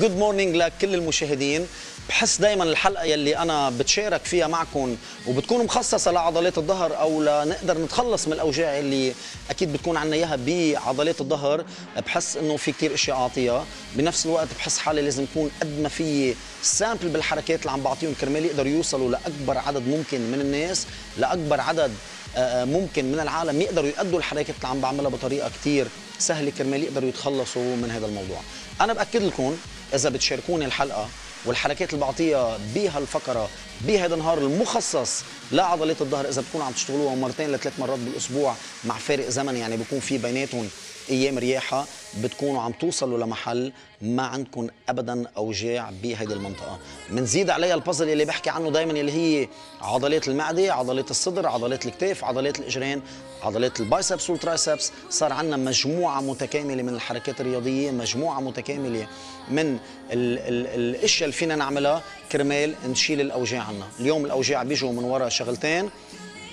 good morning لكل المشاهدين. بحس دائما الحلقة يلي أنا بتشارك فيها معكم وبتكون مخصصة لعضلات الظهر أو لنقدر نتخلص من الأوجاع اللي أكيد بتكون عنا إياها بعضلات الظهر. بحس إنه في كثير اشياء أعطيها. بنفس الوقت بحس حالي لازم اكون قد ما في simple بالحركات اللي عم بعطيهم كرمال يقدروا يوصلوا لأكبر عدد ممكن من الناس لأكبر عدد آه، ممكن من العالم يقدروا يأدوا الحركات اللي عم بعملها بطريقة كثير سهلة كرمال يقدروا يتخلصوا من هذا الموضوع. أنا بأكد لكم إذا بتشاركوني الحلقة والحركات اللي بعطيها بهالفقره بهذا النهار المخصص لعضلات الظهر إذا بتكونوا عم تشتغلوها مرتين لثلاث مرات بالأسبوع مع فارق زمن يعني بيكون في بيناتهم. أيام رياحة بتكونوا عم توصلوا لمحل ما عندكم ابدا أوجاع بهيدي المنطقة. بنزيد عليها البازل اللي بحكي عنه دائما اللي هي عضلات المعدة عضلات الصدر عضلات الكتاف عضلات الإجرين عضلات ال biceps وال triceps. صار عندنا مجموعة متكاملة من الحركات الرياضية مجموعة متكاملة من ال ال الأشياء اللي فينا نعملها. كرمال نشيل الأوجاع عنا. اليوم الأوجاع بيجوا من وراء شغلتين.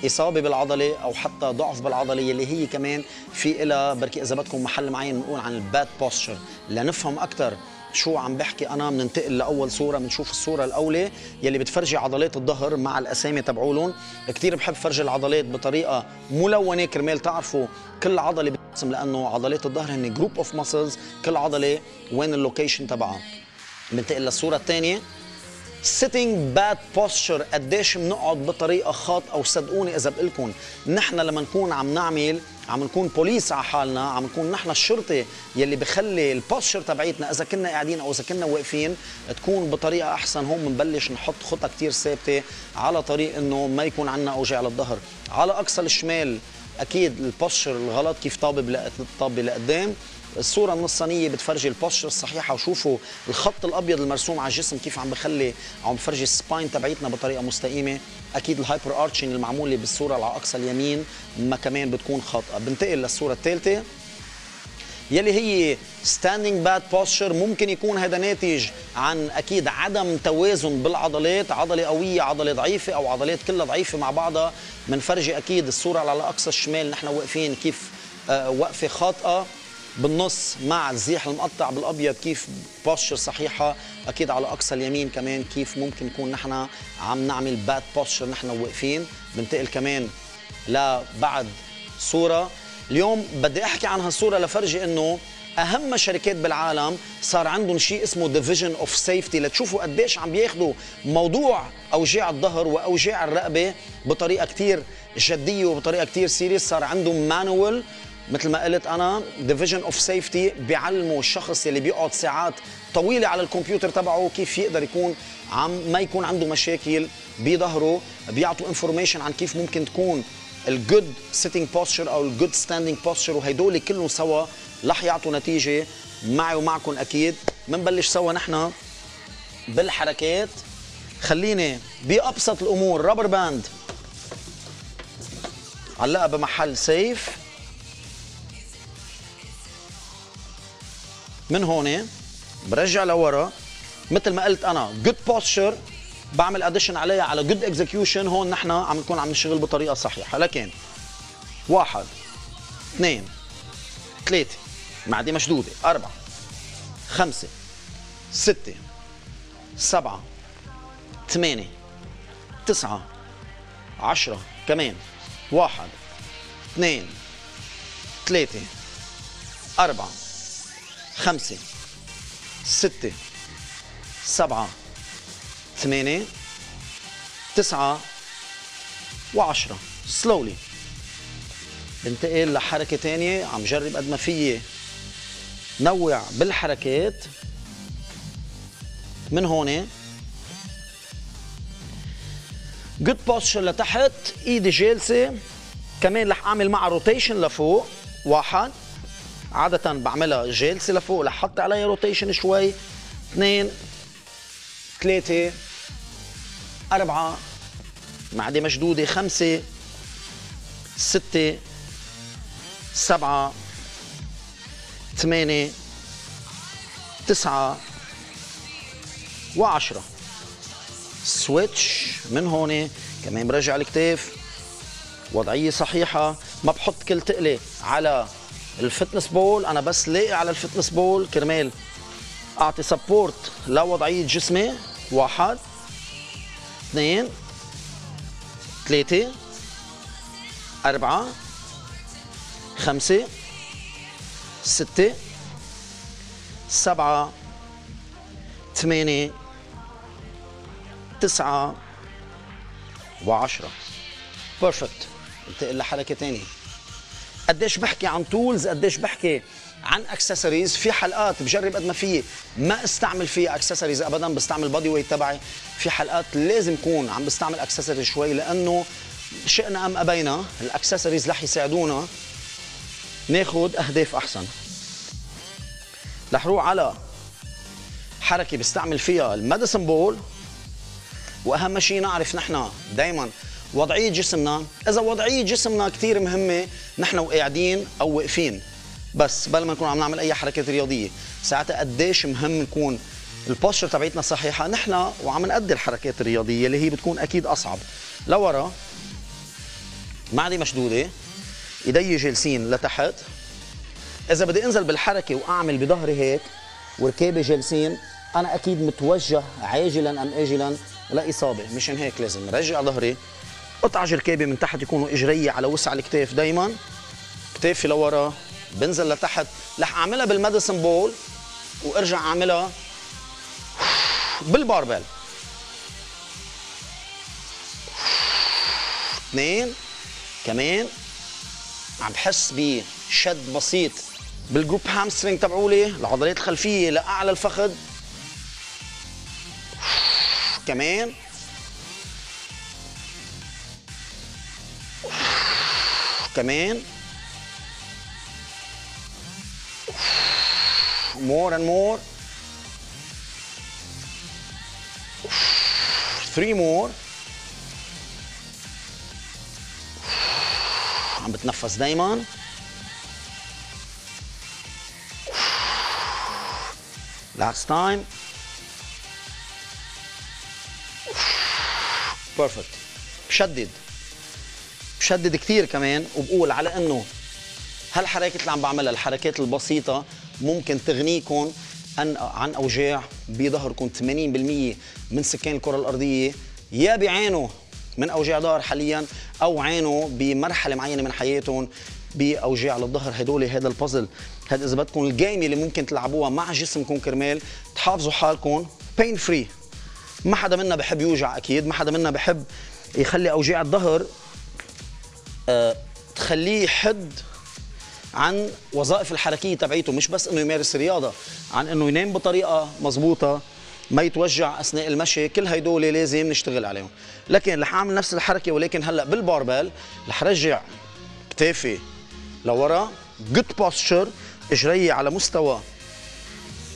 إصابة بالعضلة أو حتى ضعف بالعضلة اللي هي كمان في لها بركي إذا بدكم محل معين بنقول عن ال bad posture لنفهم أكثر شو عم بحكي أنا بننتقل لأول صورة بنشوف الصورة الأولى يلي بتفرجي عضلات الظهر مع الأسامي تبعولهم. كثير بحب فرجي العضلات بطريقة ملونة كرمال تعرفوا كل عضلة بتقسم لأنه عضلات الظهر هن group of muscles كل عضلة وين ال location تبعها. بننتقل للصورة الثانية. sitting bad posture قديش بنقعد بطريقة خاطئة وصدقوني إذا بقول لكم نحن لما نكون عم نعمل عم نكون بوليس على حالنا عم نكون نحن الشرطة يلي بخلي ال posture تبعيتنا إذا كنا قاعدين أو إذا كنا واقفين تكون بطريقة أحسن. هون بنبلش نحط خطة كثير ثابتة على طريق إنه ما يكون عندنا أوجاع للظهر. على أقصى الشمال أكيد ال posture الغلط كيف طابب لقدام. الصورة النصانية بتفرجي ال posture الصحيحة وشوفوا الخط الأبيض المرسوم على الجسم كيف عم بخلي عم بفرجي ال spine تبعيتنا بطريقة مستقيمة. أكيد ال hyper arching المعمولة بالصورة على أقصى اليمين ما كمان بتكون خاطئة. بنتقل للصورة الثالثة. يلي هي standing bad posture ممكن يكون هذا ناتج عن أكيد عدم توازن بالعضلات. عضلة قوية عضلة ضعيفة أو عضلات كلها ضعيفة مع بعضها. بنفرجي أكيد الصورة على اقصى الشمال نحن واقفين كيف آه وقفه خاطئة. بالنص مع الزيح المقطع بالأبيض كيف posture صحيحة؟ أكيد على أقصى اليمين كمان كيف ممكن نكون نحن عم نعمل bad posture نحن واقفين. بنتقل كمان لبعد صورة. اليوم بدي أحكي عن هالصورة لفرجي إنه أهم شركات بالعالم صار عندهم شيء اسمه division of safety لتشوفوا قديش عم بياخذوا موضوع أوجاع الظهر وأوجاع الرقبة بطريقة كثير جدية وبطريقة كثير serious صار عندهم manual مثل ما قلت أنا division of safety بيعلموا الشخص اللي بيقعد ساعات طويلة على الكمبيوتر تبعه كيف يقدر يكون عم ما يكون عنده مشاكل بظهره بيعطوا information عن كيف ممكن تكون ال good sitting posture أو ال good standing posture وهدول كلهم سوا رح يعطوا نتيجة معي ومعكم أكيد. بنبلش سوا نحن بالحركات. خليني بأبسط الأمور rubber band علقها بمحل safe من هون برجع لورا. مثل ما قلت أنا good posture بعمل addition عليها على good execution هون نحن عم نكون عم نشتغل بطريقة صحيحة. لكن واحد اثنين ثلاثة معدة مشدودة أربعة خمسة ستة سبعة ثمانية تسعة عشرة كمان واحد اثنين ثلاثة أربعة. خمسة ستة سبعة ثمانية تسعة وعشرة. سلولي بنتقل لحركة تانية عم جرب قد ما فيي. نوع بالحركات. من هون. جود بوستشر لتحت ايدي جالسة. كمان رح اعمل معها rotation لفوق. واحد. عادة بعملها جالسة لفوق أحط عليها rotation شوي. اثنين ثلاثة أربعة. معدة مشدودة خمسة ستة سبعة ثمانية تسعة وعشرة. switch من هون. كمان برجع الكتاف. وضعية صحيحة. ما بحط كل تقلي على ال fitness ball أنا بس لاقي على ال fitness ball كرمال. أعطي support لوضعية جسمي واحد اثنين ثلاثة أربعة خمسة ستة سبعة ثمانية تسعة وعشرة. perfect انتقل لحركة تانية. قديش بحكي عن tools قديش بحكي عن اكسسوارز في حلقات بجرب قد ما في ما استعمل فيها اكسسوارز ابدا بستعمل body weight تبعي. في حلقات لازم كون عم بستعمل اكسسوارز شوي لأنه شئنا أم أبينا الاكسسوارز رح يساعدونا ناخذ أهداف أحسن. رح روح على حركة بستعمل فيها ال medicine ball وأهم شيء نعرف نحن دائما وضعية جسمنا. إذا وضعية جسمنا كثير مهمة نحن وقاعدين أو واقفين. بس قبل ما نكون عم نعمل أي حركات رياضية ساعتها قديش مهم نكون ال posture تبعيتنا صحيحة. نحن وعم نأدي الحركات الرياضية اللي هي بتكون أكيد أصعب. لورا معدتي مشدودة إيدي جالسين لتحت. إذا بدي أنزل بالحركة وأعمل بظهري هيك وركابي جالسين أنا أكيد متوجه عاجلا أم اجلا لإصابة. مشان هيك لازم رجع ظهري قطع ركابي من تحت يكونوا اجري على وسع الكتاف دائما كتافي لورا بنزل لتحت. رح أعملها بال medicine ball وأرجع أعملها بال barbell اثنين. كمان عم بحس بشد بسيط بال group hamstring تبعولي العضلات الخلفيه لأعلى الفخذ. كمان كمان more and more three more عم بتنفس دايما last time بيرفكت بشدد بشدد كثير كمان وبقول على إنه هالحركات اللي عم بعملها الحركات البسيطة ممكن تغنيكم عن عن أوجاع بظهركم 80% من سكان الكرة الأرضية؟ يا بيعانوا من أوجاع ظهر حاليا أو عانوا بمرحلة معينة من حياتهم بأوجاع الظهر هدول هذا البازل هذا إذا بدكم ال game اللي ممكن تلعبوها مع جسمكم كرمال تحافظوا حالكم pain free ما حدا منا بحب يوجع أكيد ما حدا منا بحب يخلي أوجاع الظهر تخليه يحد عن وظائف الحركية تبعيته مش بس إنه يمارس رياضة عن إنه ينام بطريقة مضبوطه ما يتوجع أثناء المشي كل هدول لازم نشتغل عليهم. لكن رح أعمل نفس الحركة ولكن هلأ بال barbell رح رجع كتافي لورا good posture إجري على مستوى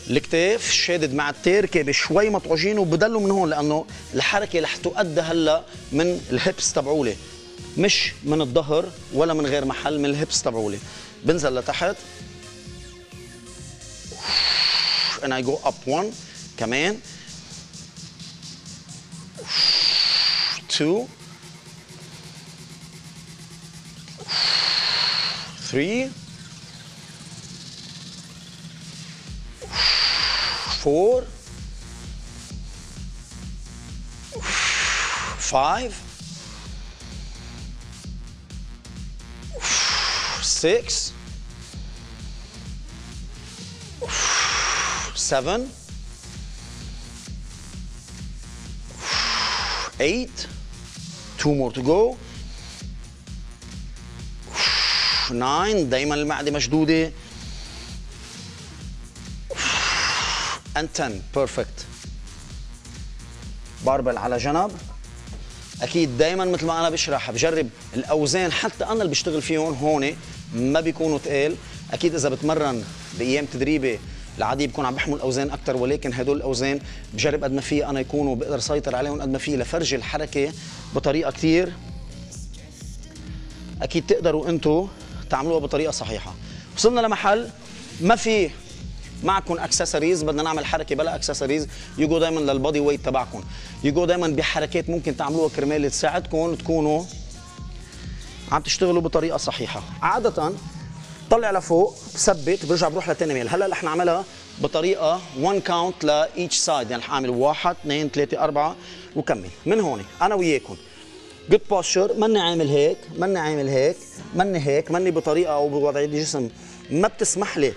الكتاف شادد معي التركة شوي مطعوجين وبدلوا من هون لأنه الحركة رح تؤدى هلأ من ال hips تبعولي. مش من الظهر ولا من غير محل من الهبس تبعولي. بنزل لتحت. And I go up one. كمان. Two. Three. Four. Five. Six, seven, eight, two more to go, nine. دايما المعدة مشدودة. And 10 perfect. باربل على جنب. أكيد دائما مثل ما أنا بشرح بجرب الأوزان حتى أنا اللي بشتغل فيهم هون ما بيكونوا ثقال أكيد إذا بتمرن بأيام تدريبي العادي بكون عم بحمل اوزان أكثر ولكن هدول الأوزان بجرب قد ما في أنا يكونوا بقدر سيطر عليهم قد ما في لفرجي الحركة بطريقة كثير أكيد تقدروا أنتم تعملوها بطريقة صحيحة. وصلنا لمحل ما في معكم اكسسوارز بدنا نعمل حركة بلا اكسسوارز يجوا دائما لل body weight تبعكم. يجوا دائما بحركات ممكن تعملوها كرمال تساعدكم تكونوا عم تشتغلوا بطريقة صحيحة. عادة بطلع لفوق بثبت برجع بروح لتاني ميل. هلأ رح نعملها بطريقة 1 count each side يعني رح أعمل 1 2 3 4 وكمل. من هون أنا وياكم. good posture ماني عامل هيك ماني عامل هيك ماني هيك ماني بطريقة أو بوضعية الجسم. ما بتسمح لي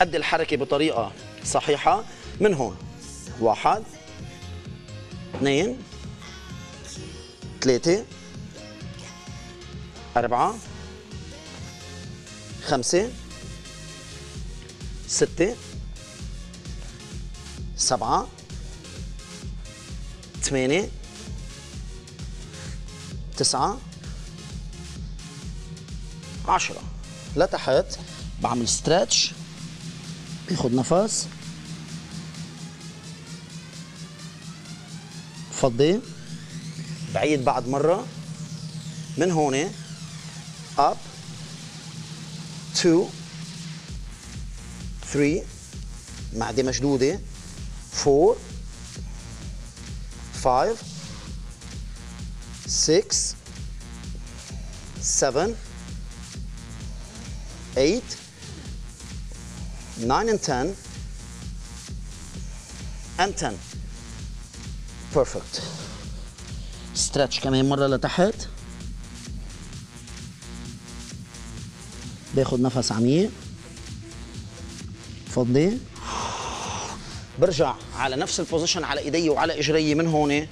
أدي الحركة بطريقة صحيحة. من هون واحد اثنين ثلاثة أربعة خمسة ستة سبعة ثمانية تسعة عشرة. لتحت بعمل ستريتش باخد نفس. بفضي بعيد بعد مرة. من هون up 2 3 معدة مشدودة 4 5 6 7 8 9 and 10 and 10 perfect stretch كمان مرة لتحت باخد نفس عميق. فضي. برجع على نفس البوزيشن على إيدي وعلى إجري من هون.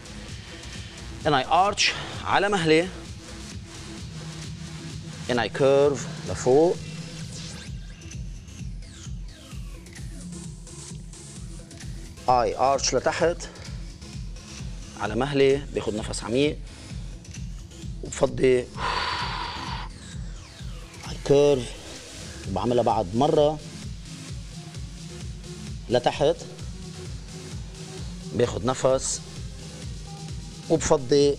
And I arch على مهلي. And I curve لفوق. I arch لتحت. على مهلي باخد نفس عميق. وبفضي. Curve وبعملها بعد مرة لتحت باخد نفس وبفضي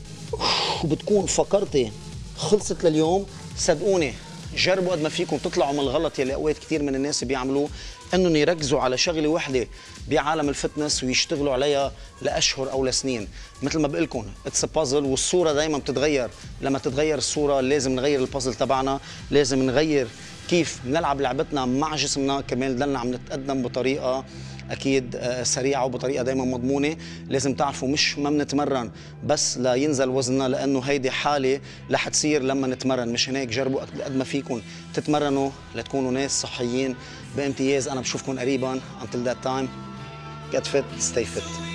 وبتكون فقرتي خلصت لليوم صدقوني. جربوا قد ما فيكم تطلعوا من الغلط يلي اوقات كثير من الناس بيعملوه إنهم يركزوا على شغلة وحدة بعالم ال fitness ويشتغلوا عليها لأشهر أو لسنين. مثل ما بقول لكم it's puzzle والصورة دائما بتتغير. لما تتغير الصورة لازم نغير البازل تبعنا لازم نغير كيف نلعب لعبتنا مع جسمنا كمان ضلنا عم نتقدم بطريقة أكيد آه، سريعة وبطريقة دائما مضمونة. لازم تعرفوا مش ما بنتمرن بس لينزل وزننا لأنه هيدي حالة رح تصير لما نتمرن. مش هيك جربوا قد ما فيكم تتمرنوا لتكونوا ناس صحيين بامتياز. أنا بشوفكم قريبا. Until that time get fit stay fit.